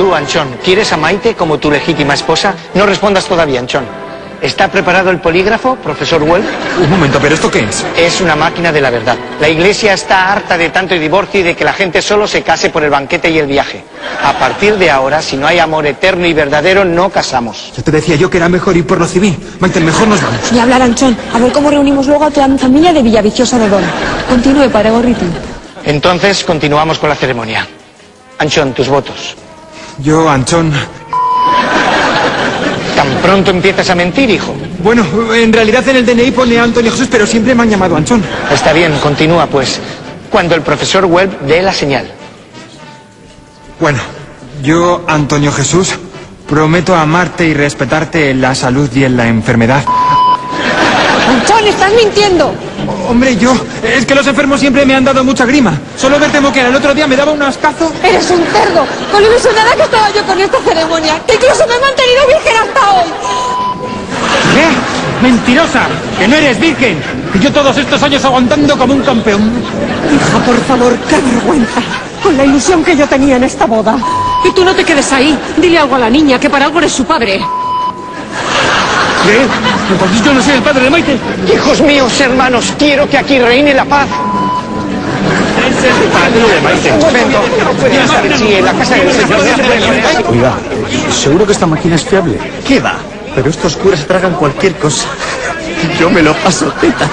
Tú, Anchón, ¿quieres a Maite como tu legítima esposa? No respondas todavía, Anchón. ¿Está preparado el polígrafo, profesor Wolf? Un momento, ¿pero esto qué es? Es una máquina de la verdad. La iglesia está harta de tanto divorcio y de que la gente solo se case por el banquete y el viaje. A partir de ahora, si no hay amor eterno y verdadero, no casamos. Ya te decía yo que era mejor ir por lo civil. Maite, mejor nos vamos. Y hablar, Anchón. A ver cómo reunimos luego a toda mi familia de Villaviciosa de Don. Continúe, padre Gorriti. Entonces, continuamos con la ceremonia. Anchón, tus votos. Yo, Anchón. Tan pronto empiezas a mentir, hijo. Bueno, en realidad en el DNI pone Antonio Jesús, pero siempre me han llamado Anchón. Está bien, continúa pues. Cuando el profesor Webb dé la señal. Bueno, yo, Antonio Jesús, prometo amarte y respetarte en la salud y en la enfermedad. Anchón, estás mintiendo. Hombre, yo, es que los enfermos siempre me han dado mucha grima. Solo verte moquera el otro día me daba un ascazo. Eres un cerdo. Con lo ilusionada que estaba yo con esta ceremonia, que incluso me he mantenido virgen hasta hoy. ¿Qué? ¡Mentirosa! ¡Que no eres virgen! Y yo todos estos años aguantando como un campeón. Hija, por favor, qué vergüenza. Con la ilusión que yo tenía en esta boda. Y tú no te quedes ahí. Dile algo a la niña, que para algo eres su padre. ¿Qué? Entonces yo no soy el padre de Maite. Hijos míos, hermanos, quiero que aquí reine la paz. Es el padre de Maite. Un momento, no puede estar así en la casa del señor. Oiga, ¿seguro que esta máquina es fiable? ¿Qué va? Pero estos curas tragan cualquier cosa. Yo me lo paso teta.